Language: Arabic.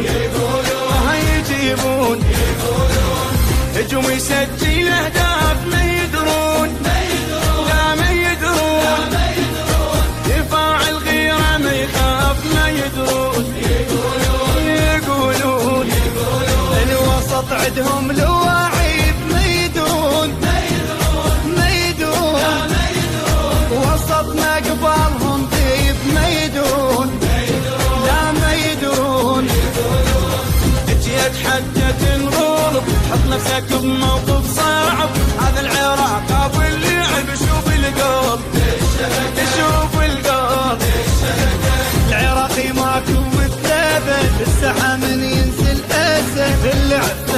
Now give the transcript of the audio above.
يقولون ما يجيبون. هجوم يسجل أهداف ما يدرون لا ما يدرون. دفاع الغيرة ما يخاف ما يدرون. يقولون الوسط عندهم لواعيب حتى تنغلب حط نفسك بموقف صعب. هذا العراق أبو اللعب شوف القلب شوف القلب العراقي ماكو مثلبه الساحه من ينزل اسد اللعب